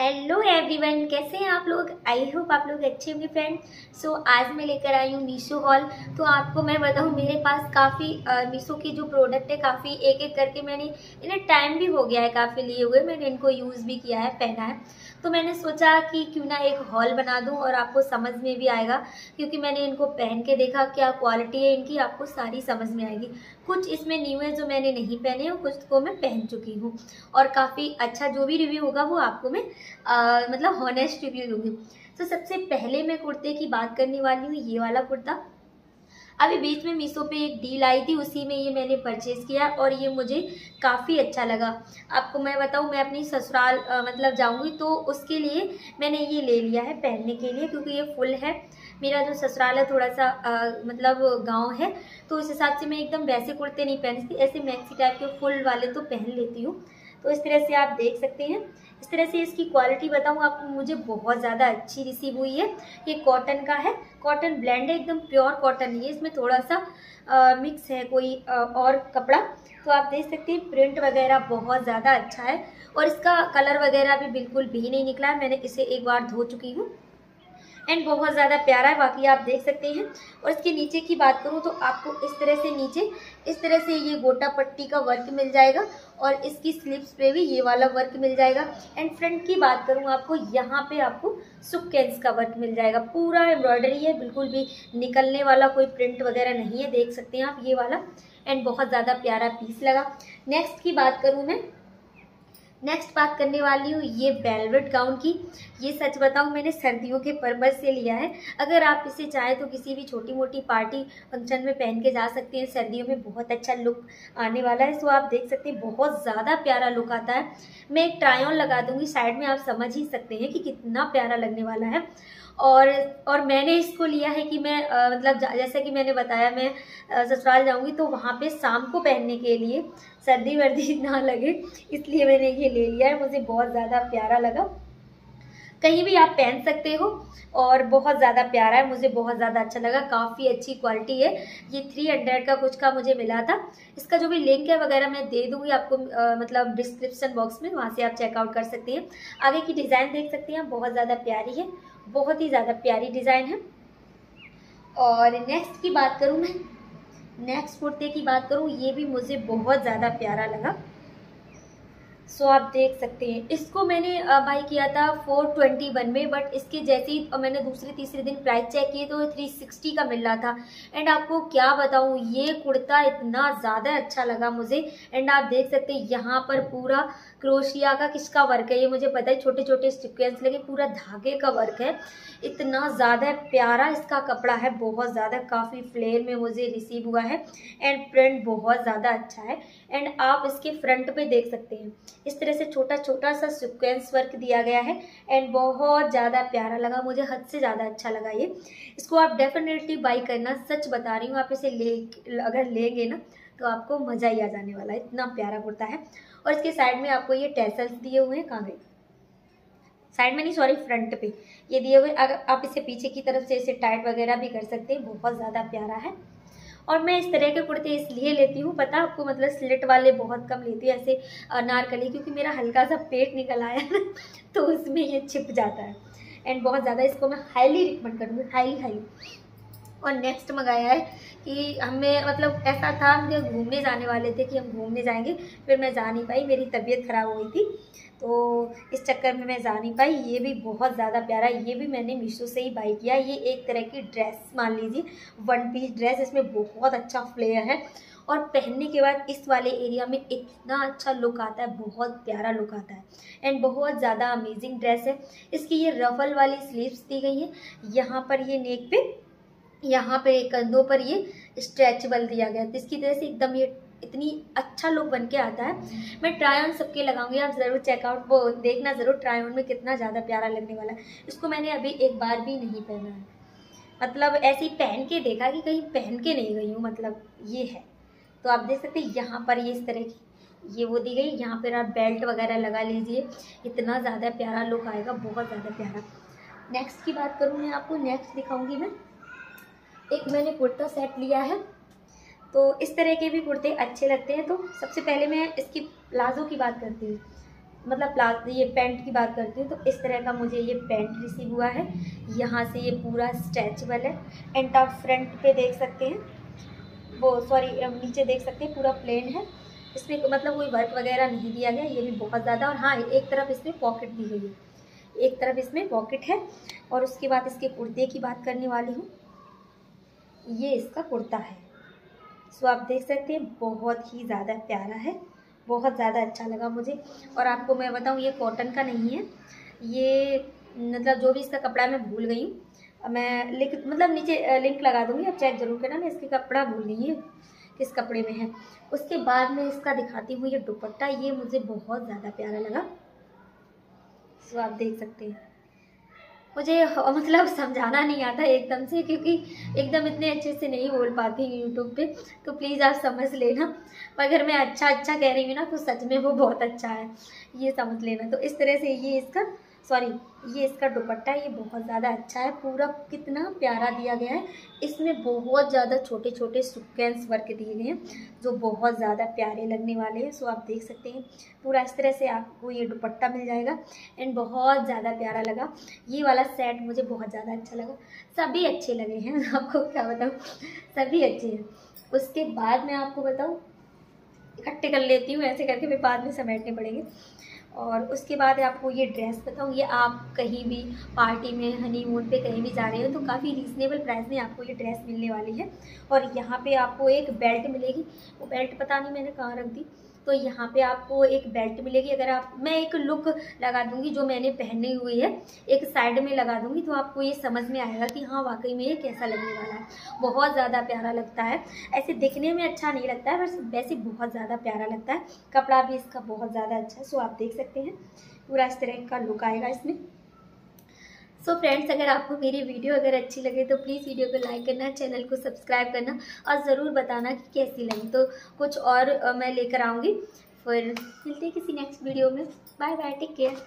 Hello everyone कैसे हैं आप लोग? आई होप आप लोग अच्छे होंगे फ्रेंड सो आज मैं लेकर आई हूँ मीशो हॉल तो आपको मैं बताऊँ, मेरे पास काफ़ी मीशो की जो प्रोडक्ट है, काफ़ी एक एक करके मैंने इन्हें टाइम भी हो गया है, काफ़ी लिए हुए. मैंने इनको यूज़ भी किया है, पहना है. तो मैंने सोचा कि क्यों ना एक हॉल बना दूँ और आपको समझ में भी आएगा, क्योंकि मैंने इनको पहन के देखा, क्या क्वालिटी है इनकी, आपको सारी समझ में आएगी. कुछ इसमें न्यू है जो मैंने नहीं पहने और कुछ को मैं पहन चुकी हूँ। और काफ़ी अच्छा जो भी रिव्यू होगा वो आपको मैं आ, मतलब हॉनेस्ट रिव्यू दूँगी। तो सबसे पहले मैं कुर्ते की बात करने वाली हूँ ये वाला कुर्ता। अभी बीच में मीशो पे एक डील आई थी उसी में ये मैंने परचेज़ किया और ये मुझे काफ़ी अच्छा लगा। आपको मैं बताऊँ मैं अपनी ससुराल मतलब जाऊँगी तो उसके लिए मैंने ये ले लिया है पहनने के लिए क्योंकि ये फुल है। मेरा जो ससुराल है थोड़ा सा आ, मतलब गाँव है तो उस हिसाब से मैं एकदम वैसे कुर्ते नहीं पहनती ऐसे मैक्सी टाइप के फुल वाले तो पहन लेती हूँ। तो इस तरह से आप देख सकते हैं। इस तरह से इसकी क्वालिटी बताऊँ आपको मुझे बहुत ज़्यादा अच्छी रिसीव हुई है। ये कॉटन का है कॉटन ब्लेंड है एकदम प्योर कॉटन है। इसमें थोड़ा सा आ, मिक्स है कोई आ, और कपड़ा। तो आप देख सकते हैं प्रिंट वगैरह बहुत ज़्यादा अच्छा है। और इसका कलर वगैरह भी बिल्कुल भी नहीं निकला है मैंने इसे एक बार धो चुकी हूँ। एंड बहुत ज़्यादा प्यारा है, बाकी आप देख सकते हैं। और इसके नीचे की बात करूँ तो आपको इस तरह से नीचे, इस तरह से ये गोटा पट्टी का वर्क मिल जाएगा और इसकी स्लिप्स पे भी ये वाला वर्क मिल जाएगा। एंड फ्रंट की बात करूँ आपको, यहाँ पे आपको सुकेंस का वर्क मिल जाएगा। पूरा एम्ब्रॉयडरी है, बिल्कुल भी निकलने वाला कोई प्रिंट वगैरह नहीं है, देख सकते हैं आप, ये वाला। एंड बहुत ज़्यादा प्यारा पीस लगा। नेक्स्ट की बात करूँ मैं नेक्स्ट बात करने वाली हूँ, ये वेलवेट गाउन की। ये सच बताऊँ, मैंने सर्दियों के पर्पज से लिया है। अगर आप इसे चाहें तो किसी भी छोटी मोटी पार्टी फ़ंक्शन में पहन के जा सकते हैं। सर्दियों में बहुत अच्छा लुक आने वाला है। सो आप देख सकते हैं, बहुत ज़्यादा प्यारा लुक आता है। मैं एक ट्राई ऑन लगा दूँगी साइड में आप समझ ही सकते हैं कि कितना प्यारा लगने वाला है। और और मैंने इसको लिया है कि मैं आ, मतलब जैसा कि मैंने बताया मैं ससुराल जाऊँगी तो वहाँ पे शाम को पहनने के लिए सर्दी वर्दी ना लगे इसलिए मैंने ये ले लिया है मुझे बहुत ज़्यादा प्यारा लगा। कहीं भी आप पहन सकते हो और बहुत ज़्यादा प्यारा है मुझे बहुत ज़्यादा अच्छा लगा काफ़ी अच्छी क्वालिटी है। ये थ्री हंड्रेड का कुछ का मुझे मिला था। इसका जो भी लिंक है वगैरह मैं दे दूँगी आपको आ, मतलब डिस्क्रिप्शन बॉक्स में वहाँ से आप चेकआउट कर सकती हैं। आगे की डिज़ाइन देख सकते हैं बहुत ज़्यादा प्यारी है बहुत ही ज़्यादा प्यारी डिज़ाइन है। और नेक्स्ट की बात करूँ मैं नेक्स्ट कुर्ते की बात करूँ ये भी मुझे बहुत ज़्यादा प्यारा लगा। सो आप देख सकते हैं। इसको मैंने बाई किया था फोर ट्वेंटी वन में बट इसके जैसे ही मैंने दूसरे तीसरे दिन प्राइस चेक किए तो थ्री सिक्सटी का मिल रहा था। एंड आपको क्या बताऊँ, ये कुर्ता इतना ज़्यादा अच्छा लगा मुझे। एंड आप देख सकते हैं, यहाँ पर पूरा क्रोशिया का किसका वर्क है, ये मुझे पता है छोटे छोटे सिक्वेंस लगे पूरा धागे का वर्क है। इतना ज़्यादा प्यारा इसका कपड़ा है, बहुत ज़्यादा काफ़ी फ्लेयर में मुझे रिसीव हुआ है। एंड प्रिंट बहुत ज़्यादा अच्छा है। एंड आप इसके फ्रंट पे देख सकते हैं। इस तरह से छोटा छोटा सा सिक्वेंस वर्क दिया गया है एंड बहुत ज़्यादा प्यारा लगा, मुझे हद से ज़्यादा अच्छा लगा ये। इसको आप डेफिनेटली बाई करना, सच बता रही हूँ, आप इसे ले, अगर लेंगे ना तो आपको मज़ा ही आ जाने वाला है, इतना प्यारा कुर्ता है। और इसके साइड में आपको ये टेसल्स दिए हुए हैं, कहाँ गए? साइड में नहीं सॉरी फ्रंट पे। ये दिए हुए, अगर आप इसे पीछे की तरफ़ से, इसे टाइट वगैरह भी कर सकते हैं, बहुत ज़्यादा प्यारा है। और मैं इस तरह के कुर्ते इसलिए लेती हूँ, पता आपको मतलब स्लिट वाले बहुत कम लेती हूँ, ऐसे नारकली, क्योंकि मेरा हल्का सा पेट निकल आया ना तो उसमें ये छिप जाता है। एंड बहुत ज़्यादा इसको मैं हाईली रिकमेंड करूँगी हाईली हाईली और नेक्स्ट मंगाया है कि हमें मतलब ऐसा था, हम घूमने जाने वाले थे कि हम घूमने जाएँगे, फिर मैं जा नहीं पाई, मेरी तबीयत ख़राब हो गई थी। तो इस चक्कर में मैं जा नहीं पाई। ये भी बहुत ज़्यादा प्यारा, ये भी मैंने मीशो से ही बाई किया। ये एक तरह की ड्रेस मान लीजिए वन पीस ड्रेस इसमें बहुत अच्छा फ्लेयर है। और पहनने के बाद इस वाले एरिया में इतना अच्छा लुक आता है, बहुत प्यारा लुक आता है। एंड बहुत ज़्यादा अमेजिंग ड्रेस है। इसकी ये रफल वाली स्लीव्स दी गई है। यहाँ पर ये नेक पे यहाँ पे कंधों पर ये स्ट्रेचबल दिया गया। है इसकी तरह से एकदम ये इतनी अच्छा लुक बन के आता है। मैं ट्राई ऑन सबके लगाऊँगी, आप ज़रूर चेकआउट वो देखना ज़रूर ट्राई ऑन में कितना ज़्यादा प्यारा लगने वाला है। इसको मैंने अभी एक बार भी नहीं पहना है। मतलब ऐसे ही पहन के देखा कि कहीं पहन के नहीं गई हूँ मतलब ये है। तो आप देख सकते हैं, यहाँ पर ये इस तरह की, ये वो दी गई। यहाँ पर आप बेल्ट वगैरह लगा लीजिए, इतना ज़्यादा प्यारा लुक आएगा, बहुत ज़्यादा प्यारा। नेक्स्ट की बात करूँ मैं आपको नेक्स्ट दिखाऊँगी मैं। एक मैंने कुर्ता सेट लिया है। तो इस तरह के भी कुर्ते अच्छे लगते हैं। तो सबसे पहले मैं इसकी प्लाज़ो की बात करती हूँ। मतलब प्लाज ये पैंट की बात करती हूँ। तो इस तरह का मुझे ये पैंट रिसीव हुआ है। यहाँ से ये पूरा स्ट्रेचबल है। एंड आप फ्रंट पे देख सकते हैं। वो सॉरी नीचे देख सकते हैं। पूरा प्लेन है। इसमें मतलब कोई वर्क वगैरह नहीं दिया गया। ये भी बहुत ज़्यादा। और हाँ एक तरफ़ इसमें पॉकेट दी गई है। एक तरफ़ इसमें पॉकेट है। और उसके बाद इसके कुर्ते की बात करने वाली हूँ। ये इसका कुर्ता है। सो आप देख सकते हैं, बहुत ही ज़्यादा प्यारा है, बहुत ज़्यादा अच्छा लगा मुझे। और आपको मैं बताऊँ, ये कॉटन का नहीं है। ये मतलब जो भी इसका कपड़ा मैं भूल गई हूँ। मैं लिख मतलब नीचे लिंक लगा दूँगी, आप चेक ज़रूर करना, मैं इसके कपड़ा भूल गई है, किस कपड़े में है। उसके बाद में इसका दिखाती हूँ, ये दुपट्टा, ये मुझे बहुत ज़्यादा प्यारा लगा। सो आप देख सकते हैं। मुझे मतलब समझाना नहीं आता एकदम से, क्योंकि एकदम इतने अच्छे से नहीं बोल पाती हूँ यूट्यूब पे तो प्लीज़ आप समझ लेना। अगर मैं अच्छा अच्छा कह रही हूँ ना तो सच में वो बहुत अच्छा है। ये समझ लेना। तो इस तरह से ये इसका सॉरी ये इसका दुपट्टा ये बहुत ज़्यादा अच्छा है। पूरा कितना प्यारा दिया गया है। इसमें बहुत ज़्यादा छोटे छोटे सुकेंस वर्क दिए गए हैं, जो बहुत ज़्यादा प्यारे लगने वाले हैं। सो आप देख सकते हैं, पूरा इस तरह से आपको ये दुपट्टा मिल जाएगा एंड बहुत ज़्यादा प्यारा लगा। ये वाला सेट मुझे बहुत ज़्यादा अच्छा लगा। सभी अच्छे लगे हैं। आपको क्या बताऊँ? सभी अच्छे हैं। उसके बाद मैं आपको बताऊँ, इकट्ठे कर लेती हूँ, ऐसे करके फिर बाद में समेटने पड़ेंगे। और उसके बाद आपको ये ड्रेस बताऊँ, ये आप कहीं भी पार्टी में हनी मून पे कहीं भी जा रहे हो तो काफ़ी रीज़नेबल प्राइस में आपको ये ड्रेस मिलने वाली है। और यहाँ पे आपको एक बेल्ट मिलेगी। वो बेल्ट पता नहीं मैंने कहाँ रख दी। तो यहाँ पे आपको एक बेल्ट मिलेगी। अगर आप, मैं एक लुक लगा दूँगी जो मैंने पहनी हुई है, एक साइड में लगा दूँगी तो आपको ये समझ में आएगा कि हाँ वाकई में ये कैसा लगने वाला है। बहुत ज़्यादा प्यारा लगता है। ऐसे दिखने में अच्छा नहीं लगता है बस वैसे बहुत ज़्यादा प्यारा लगता है। कपड़ा भी इसका बहुत ज़्यादा अच्छा है सो आप देख सकते हैं। पूरा इस तरह का लुक आएगा इसमें। सो so फ्रेंड्स अगर आपको मेरी वीडियो अगर अच्छी लगे तो प्लीज़ वीडियो को लाइक करना चैनल को सब्सक्राइब करना और ज़रूर बताना कि कैसी लगी। तो कुछ और मैं लेकर आऊँगी। फिर मिलते हैं किसी नेक्स्ट वीडियो में। Bye bye take care